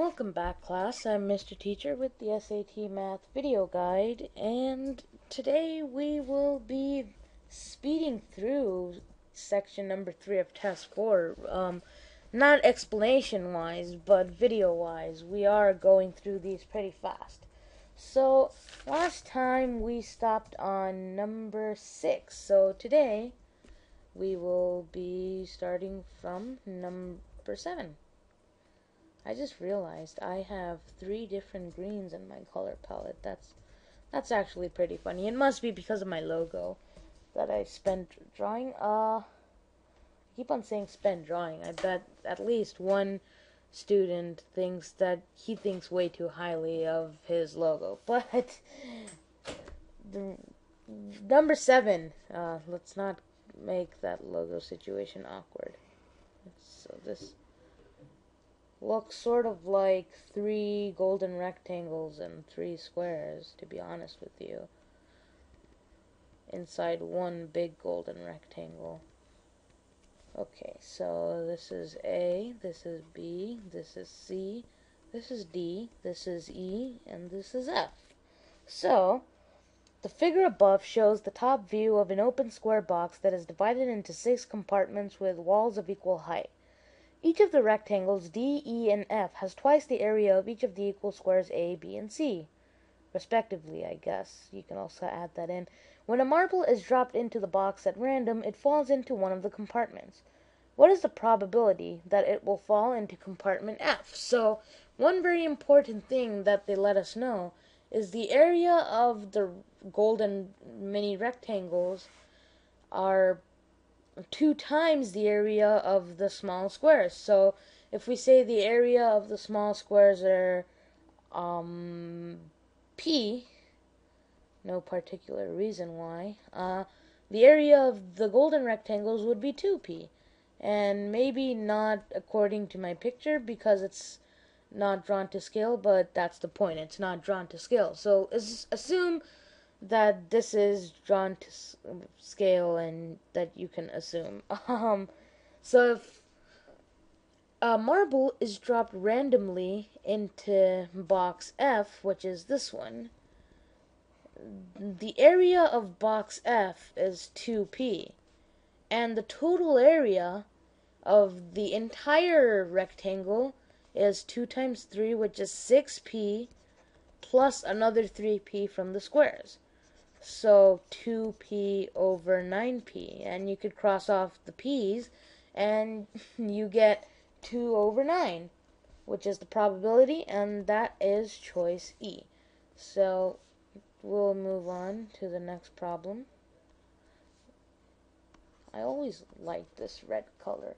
Welcome back, class. I'm Mr. Teacher with the SAT Math video guide, and today we will be speeding through section number three of test four. Um, not explanation wise, but video wise. We are going through these pretty fast. So, last time we stopped on number six, so today we will be starting from number seven. I just realized I have three different greens in my color palette. That's that's actually pretty funny. It must be because of my logo that I spent drawing. Uh, I keep on saying spent drawing. I bet at least one student thinks that he thinks way too highly of his logo. But the number seven. Uh, let's not make that logo situation awkward. So this looks sort of like three golden rectangles and three squares, to be honest with you, inside one big golden rectangle. Okay, so this is A, this is B, this is C, this is D, this is E, and this is F. So, the figure above shows the top view of an open square box that is divided into six compartments with walls of equal height. Each of the rectangles D, E, and F has twice the area of each of the equal squares A, B, and C, respectively, I guess. You can also add that in. When a marble is dropped into the box at random, it falls into one of the compartments. What is the probability that it will fall into compartment F? So, one very important thing that they let us know is the area of the golden mini rectangles are two times the area of the small squares. So if we say the area of the small squares are um, p, no particular reason why, uh, the area of the golden rectangles would be 2p. And maybe not according to my picture because it's not drawn to scale, but that's the point. It's not drawn to scale. So assume that this is drawn to scale and that you can assume. Um, so if a marble is dropped randomly into box F, which is this one, the area of box F is 2p, and the total area of the entire rectangle is 2 times 3, which is 6p, plus another 3p from the squares. So 2p over 9p. And you could cross off the p's and you get 2 over 9, which is the probability, and that is choice E. So we'll move on to the next problem. I always like this red color.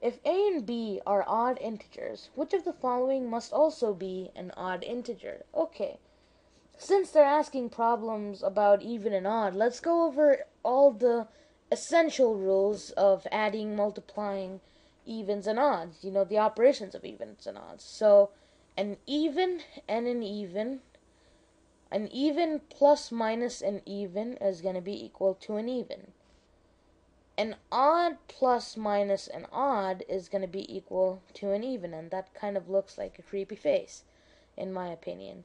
If a and b are odd integers, which of the following must also be an odd integer? Okay, since they're asking problems about even and odd, let's go over all the essential rules of adding, multiplying evens and odds, you know, the operations of evens and odds. So, an even and an even, an even plus minus an even is going to be equal to an even. An odd plus minus an odd is going to be equal to an even, and that kind of looks like a creepy face, in my opinion.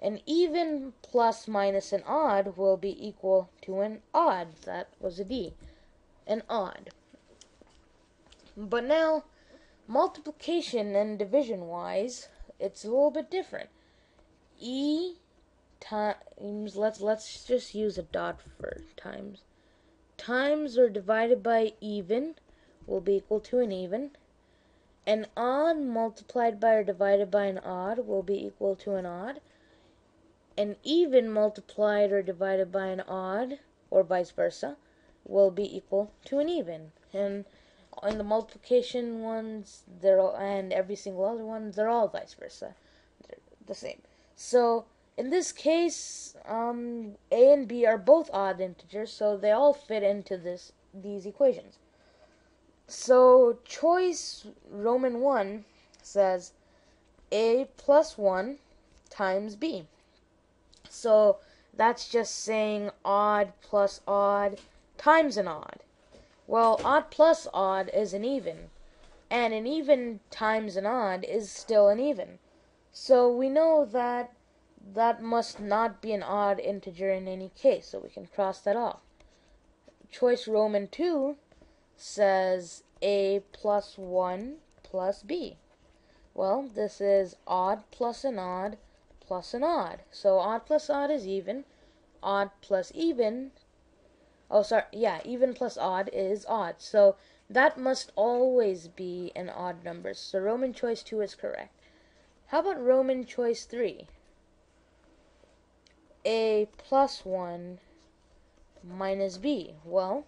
An even plus minus an odd will be equal to an odd. That was a D. An odd. But now, multiplication and division wise, it's a little bit different. E times, let's, let's just use a dot for times. Times or divided by even will be equal to an even. An odd multiplied by or divided by an odd will be equal to an odd an even multiplied or divided by an odd, or vice versa, will be equal to an even. And in the multiplication ones, they're all, and every single other one, they're all vice versa. They're the same. So in this case, um, a and b are both odd integers, so they all fit into this these equations. So choice Roman 1 says a plus 1 times b. So that's just saying odd plus odd times an odd. Well, odd plus odd is an even, and an even times an odd is still an even. So we know that that must not be an odd integer in any case, so we can cross that off. Choice Roman 2 says a plus 1 plus b. Well, this is odd plus an odd plus an odd. So odd plus odd is even. Odd plus even. Oh, sorry. Yeah, even plus odd is odd. So that must always be an odd number. So Roman choice 2 is correct. How about Roman choice 3? A plus 1 minus b. Well,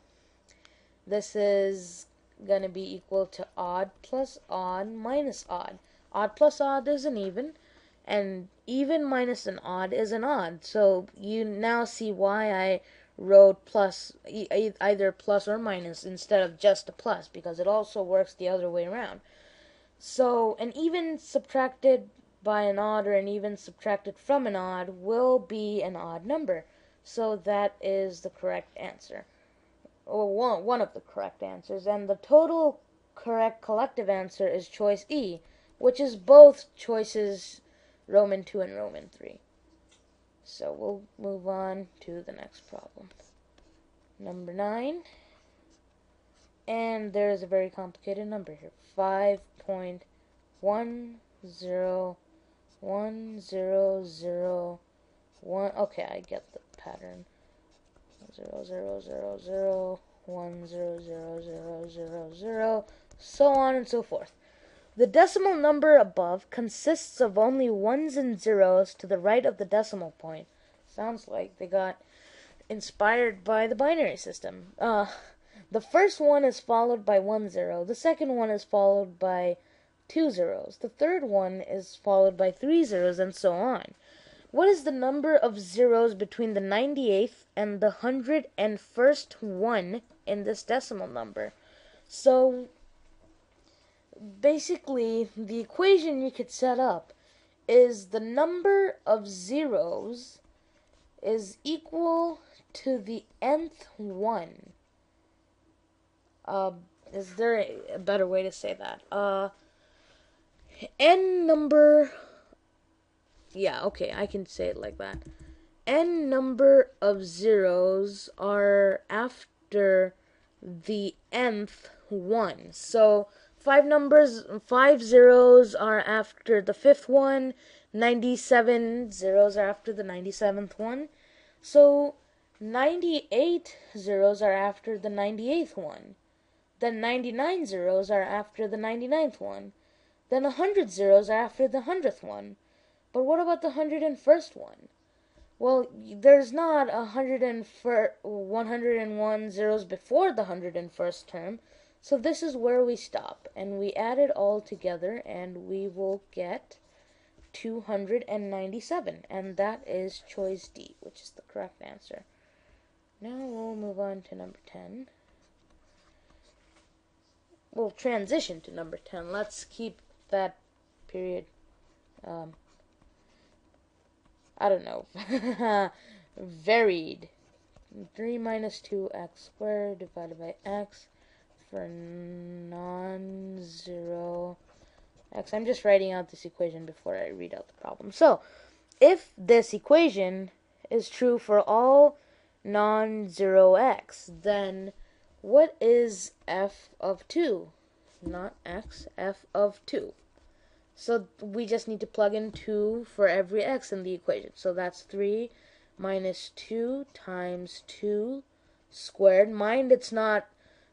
this is going to be equal to odd plus odd minus odd. Odd plus odd is an even, and even minus an odd is an odd. So you now see why I wrote plus either plus or minus instead of just a plus because it also works the other way around. So an even subtracted by an odd or an even subtracted from an odd will be an odd number. So that is the correct answer. Or one, one of the correct answers. And the total correct collective answer is choice E which is both choices Roman 2 and Roman 3. So we'll move on to the next problem. Number 9. And there is a very complicated number here. 5.101000. Okay, I get the pattern. 0, 0, 0, 0, 1, 0, 0, 0, 0, 0, so on and so forth. The decimal number above consists of only ones and zeros to the right of the decimal point. Sounds like they got inspired by the binary system. Uh, the first one is followed by one zero. The second one is followed by two zeros. The third one is followed by three zeros, and so on. What is the number of zeros between the 98th and the 101st one in this decimal number? So basically the equation you could set up is the number of zeros is equal to the nth one. Uh, is there a, better way to say that? Uh, n number. Yeah, okay, I can say it like that. N number of zeros are after the nth one. So five numbers, five zeros are after the fifth one, 97 zeros are after the 97th one. So 98 zeros are after the 98th one. Then 99 zeros are after the 99th one. Then 100 zeros are after the 100th one. But what about the 101st one? Well, there's not a 101 zeros before the 101st term, so this is where we stop and we add it all together and we will get 297 and that is choice D which is the correct answer. Now we'll move on to number 10. We'll transition to number 10. Let's keep that period um, I don't know varied 3 minus 2x squared divided by x for non-zero x. I'm just writing out this equation before I read out the problem. So, if this equation is true for all non-zero x, then what is f of 2? Not x, f of 2. So we just need to plug in 2 for every x in the equation. So that's 3 minus 2 times 2 squared. Mind it's not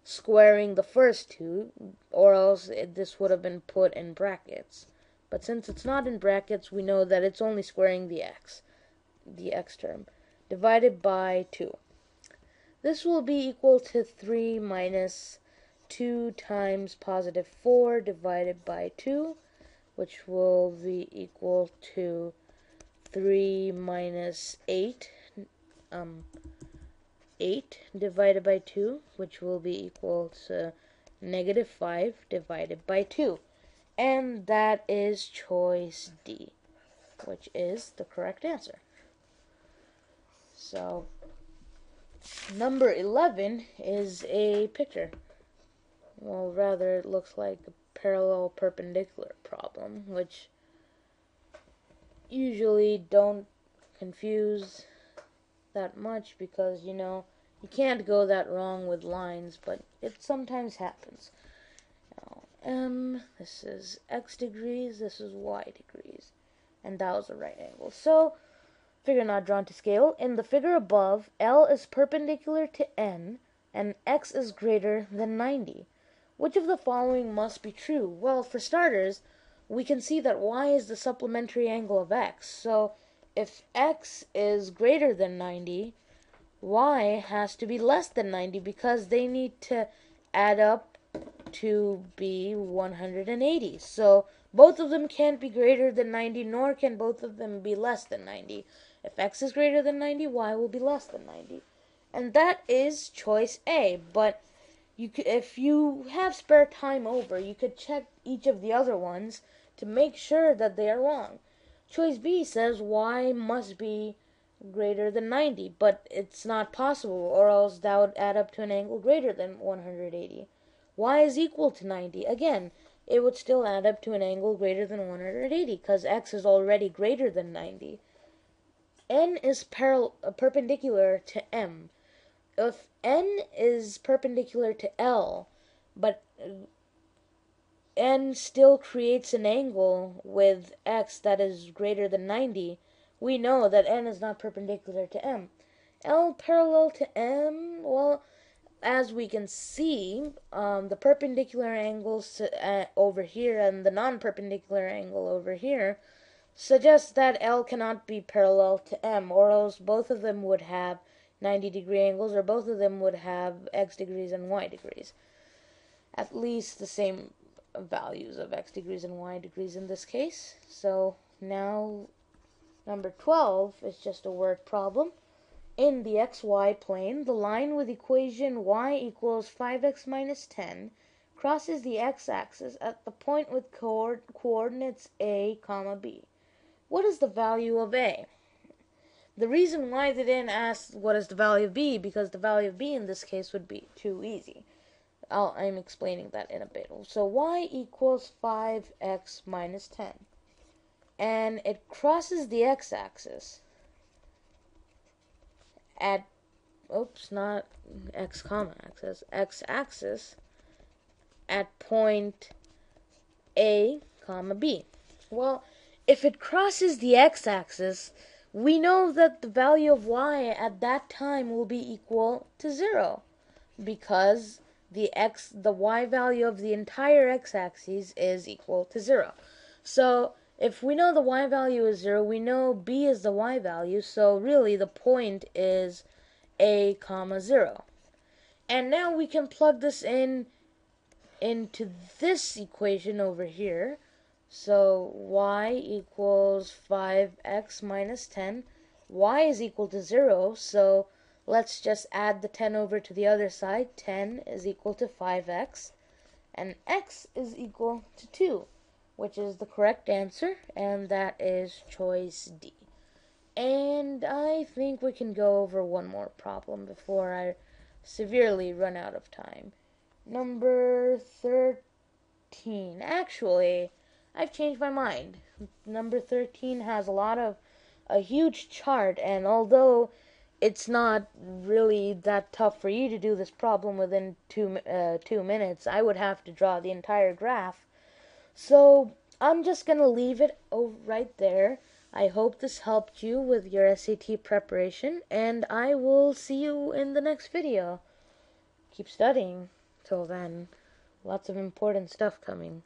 squaring the first two, or else it, this would have been put in brackets. But since it's not in brackets, we know that it's only squaring the x, the x term, divided by 2. This will be equal to 3 minus 2 times positive 4 divided by 2, which will be equal to 3 minus 8 um, 8 divided by 2, which will be equal to negative 5 divided by 2. And that is choice D, which is the correct answer. So, number 11 is a picture. Well, rather, it looks like a parallel perpendicular problem, which usually don't confuse that much because, you know, you can't go that wrong with lines, but it sometimes happens. Now, m, this is x degrees, this is y degrees, and that was a right angle. So, figure not drawn to scale. In the figure above, L is perpendicular to N, and x is greater than 90. Which of the following must be true? Well, for starters, we can see that y is the supplementary angle of x. So if x is greater than 90, y has to be less than 90 because they need to add up to be 180. So both of them can't be greater than 90, nor can both of them be less than 90. If x is greater than 90, y will be less than 90. And that is choice A. But you if you have spare time over, you could check each of the other ones to make sure that they are wrong. Choice B says y must be greater than 90, but it's not possible, or else that would add up to an angle greater than 180. y is equal to 90. Again, it would still add up to an angle greater than 180 because x is already greater than 90. n is uh, perpendicular to m. If n is perpendicular to L, but n still creates an angle with x that is greater than 90, we know that n is not perpendicular to m. L parallel to m, well, as we can see, um, the perpendicular angles uh, over here and the non-perpendicular angle over here suggests that L cannot be parallel to m, or else both of them would have 90 degree angles, or both of them would have x degrees and y degrees. At least the same values of x degrees and y degrees in this case. So now number 12 is just a word problem. In the xy plane, the line with equation y equals 5x minus 10 crosses the x-axis at the point with co coordinates a, comma b. What is the value of a? The reason why they didn't ask what is the value of b, because the value of b in this case would be too easy. I'll, I'm explaining that in a bit. So y equals 5x minus 10. And it crosses the x-axis at, oops, not x comma axis, x-axis at point A, comma B. Well, if it crosses the x-axis, we know that the value of y at that time will be equal to 0 because the x the y value of the entire x-axis is equal to 0. So if we know the y value is 0, we know b is the y value, so really the point is a comma 0. And now we can plug this in into this equation over here. So y equals 5x minus 10. y is equal to 0, so Let's just add the 10 over to the other side. 10 is equal to 5x. And x is equal to 2, which is the correct answer. And that is choice D. And I think we can go over one more problem before I severely run out of time. Number 13. Actually, I've changed my mind. Number 13 has a lot of a huge chart, and although it's not really that tough for you to do this problem within two uh, two minutes. I would have to draw the entire graph. So I'm just gonna leave it right there. I hope this helped you with your SAT preparation, and I will see you in the next video. Keep studying. Till then, lots of important stuff coming.